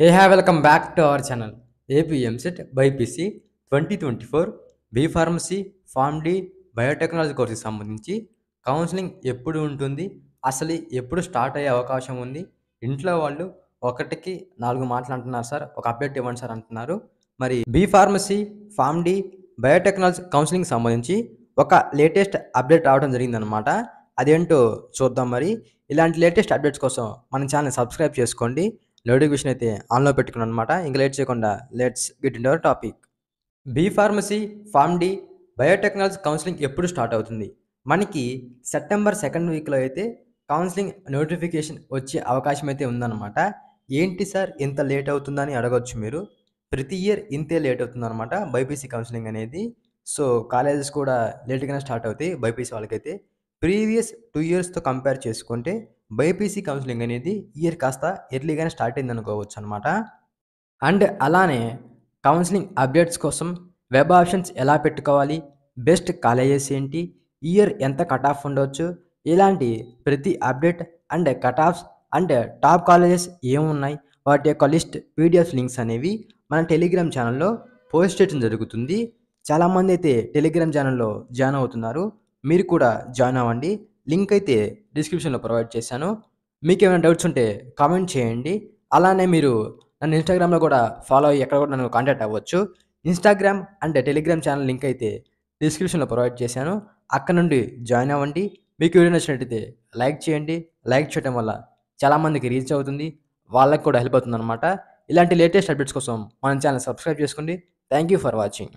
Hey have welcome back to our channel AP EAMCET BiPC twenty twenty four B pharmacy biotechnology కోర్సుకి సంబంధించి counselling ఎప్పుడు ఉంటుంది అసలు ఎప్పుడు స్టార్ట్ అయ్యే అవకాశం ఉంది ఇంట్లో వాళ్ళు ఒకటికి నాలుగు మాటలు అంటున్నారు సార్ ఒక అప్డేట్ ఇవ్వండి సార్ అంటున్నారు. మరి బీ ఫార్మసీ బయోటెక్నాలజీ కౌన్సిలింగ్ సంబంధించి ఒక లేటెస్ట్ అప్డేట్ రావడం జరిగిందనమాట అదేంటో చూద్దాం మరి. ఇలాంటి లేటెస్ట్ అప్డేట్స్ కోసం మన ఛానల్ సబ్స్క్రైబ్ చేసుకోండి. నోటిఫికేషన్ అయితే ఆన్లో పెట్టుకున్నాను అనమాట ఇంకా లేట్ చేయకుండా let's get in our topic B pharmacy pharm D biotechnology counselling ఎప్పుడు స్టార్ట్ అవుతుంది? మనకి సెప్టెంబర్ సెకండ్ వీక్లో అయితే కౌన్సిలింగ్ నోటిఫికేషన్ వచ్చే అవకాశం అయితే ఉందన్నమాట. ఏంటి సార్ ఇంత లేట్ అవుతుందని అడగొచ్చు మీరు. ప్రతి ఇయర్ ఇంతే లేట్ అవుతుందన్నమాట బైపీసీ కౌన్సిలింగ్ అనేది. సో కాలేజెస్ కూడా లేట్గానే స్టార్ట్ అవుతాయి బైపీసీ వాళ్ళకైతే. ప్రీవియస్ టూ ఇయర్స్తో కంపేర్ చేసుకుంటే బైపీసీ కౌన్సిలింగ్ అనేది ఇయర్ కాస్త ఎర్లీగానే స్టార్ట్ అయింది అనుకోవచ్చు అనమాట అండ్ అలానే కౌన్సిలింగ్ అప్డేట్స్ కోసం వెబ్ ఆప్షన్స్ ఎలా పెట్టుకోవాలి బెస్ట్ కాలేజెస్ ఏంటి ఇయర్ ఎంత కట్ ఆఫ్ ఉండవచ్చు ఇలాంటి ప్రతి update and cut offs and top colleges ఏమున్నాయి వాటి యొక్క లిస్ట్ పీడిఎఫ్ లింక్స్ అనేవి మన టెలిగ్రామ్ ఛానల్లో పోస్ట్ చేయడం జరుగుతుంది. చాలామంది అయితే టెలిగ్రామ్ ఛానల్లో జాయిన్ అవుతున్నారు. మీరు కూడా జాయిన్ అవ్వండి. లింక్ అయితే డిస్క్రిప్షన్లో ప్రొవైడ్ చేశాను. మీకు ఏమైనా డౌట్స్ ఉంటే కామెంట్ చేయండి. అలానే మీరు నన్ను ఇన్స్టాగ్రామ్లో కూడా ఫాలో అయ్యి ఎక్కడ కూడా నన్ను కాంటాక్ట్ అవ్వచ్చు. Instagram and Telegram channel link అయితే డిస్క్రిప్షన్లో ప్రొవైడ్ చేశాను. అక్కడ నుండి జాయిన్ అవ్వండి. మీకు వీడియో నచ్చినట్టయితే లైక్ చేయండి. లైక్ చేయడం వల్ల చాలామందికి రీచ్ అవుతుంది. వాళ్ళకి కూడా హెల్ప్ అవుతుంది అనమాట ఇలాంటి లేటెస్ట్ అప్డేట్స్ కోసం మన ఛానల్ సబ్స్క్రైబ్ చేసుకోండి. Thank you for watching.